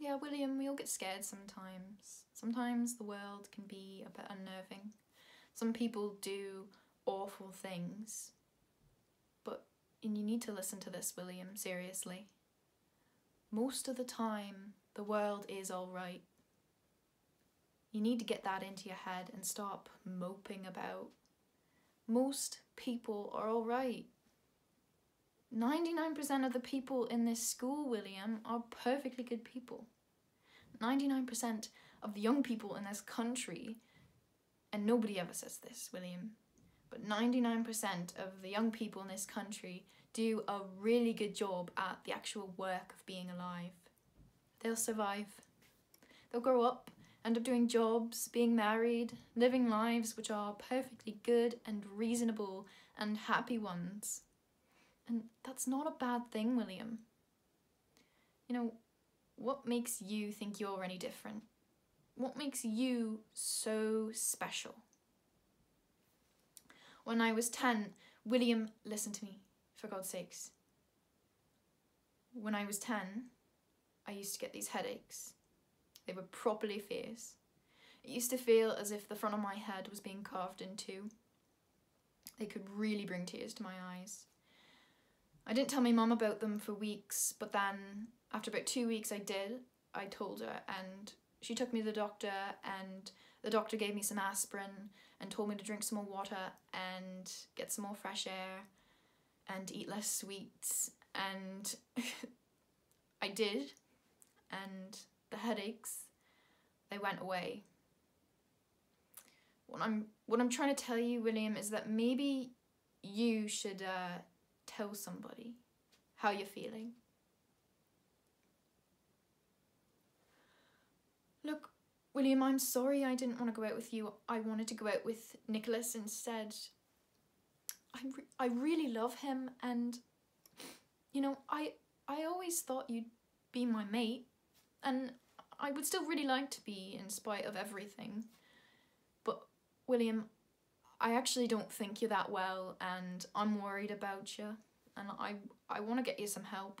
Yeah, William, we all get scared sometimes. Sometimes the world can be a bit unnerving. Some people do awful things. But and you need to listen to this, William, seriously. Most of the time, the world is alright. You need to get that into your head and stop moping about. Most people are alright. 99% of the people in this school, William, are perfectly good people. 99% of the young people in this country, and nobody ever says this, William, but 99% of the young people in this country do a really good job at the actual work of being alive. They'll survive. They'll grow up, end up doing jobs, being married, living lives which are perfectly good and reasonable and happy ones. And that's not a bad thing, William. You know, what makes you think you're any different? What makes you so special? When I was 10, William, listen to me, for God's sakes. When I was 10, I used to get these headaches. They were properly fierce. It used to feel as if the front of my head was being carved in two. They could really bring tears to my eyes. I didn't tell my mum about them for weeks, but then after about two weeks I did. I told her and she took me to the doctor and the doctor gave me some aspirin and told me to drink some more water and get some more fresh air and eat less sweets and I did and the headaches they went away. What I'm what I'm trying to tell you William is that maybe you should uh, tell somebody how you're feeling. Look, William, I'm sorry I didn't want to go out with you. I wanted to go out with Nicholas instead. I, re I really love him and, you know, I, I always thought you'd be my mate and I would still really like to be in spite of everything. But, William, I actually don't think you're that well and I'm worried about you and I, I want to get you some help.